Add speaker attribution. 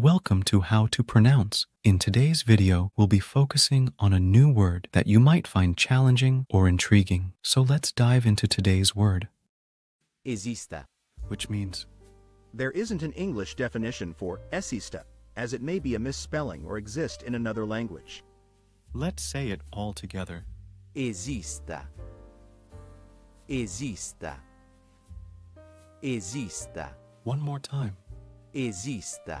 Speaker 1: Welcome to How to Pronounce. In today's video, we'll be focusing on a new word that you might find challenging or intriguing. So let's dive into today's word,
Speaker 2: Esista.
Speaker 1: which means
Speaker 3: There isn't an English definition for esista, as it may be a misspelling or exist in another language.
Speaker 1: let's say it all together.
Speaker 2: Esista. Esista. Esista.
Speaker 1: One more time.
Speaker 2: Esista.